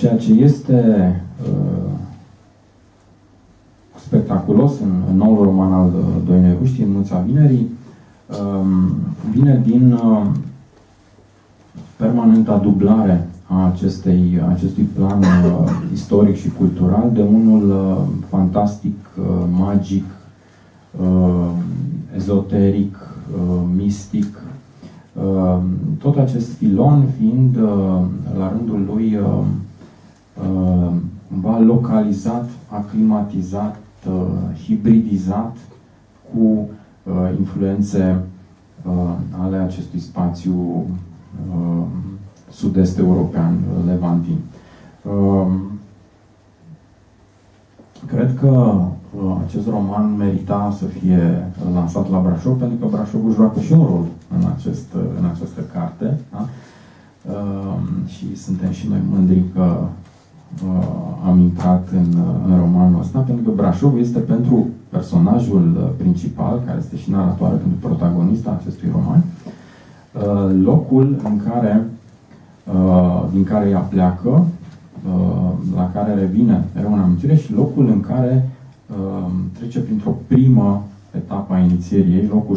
ceea ce este uh, spectaculos în, în noul roman al Doinei Ruști, în Nuța Vinerii, um, vine din uh, permanenta dublare a acestei, acestui plan uh, istoric și cultural de unul uh, fantastic, uh, magic, uh, ezoteric, uh, mistic. Uh, tot acest filon fiind uh, la rândul lui uh, uh, cumva localizat, aclimatizat, uh, hibridizat cu uh, influențe uh, ale acestui spațiu uh, sud-est european, levantin. Uh, cred că uh, acest roman merita să fie lansat la Brașov, pentru că Brașovul joacă și un rol în, acest, în această carte. Da? Uh, și suntem și noi mândri că uh, am intrat în, în romanul ăsta, pentru că Brașov este pentru personajul principal, care este și naratoare pentru protagonista acestui roman, uh, locul în care, uh, din care ea pleacă, uh, la care revine mereu în amintire și locul în care uh, trece printr-o primă etapă a inițierii ei, locul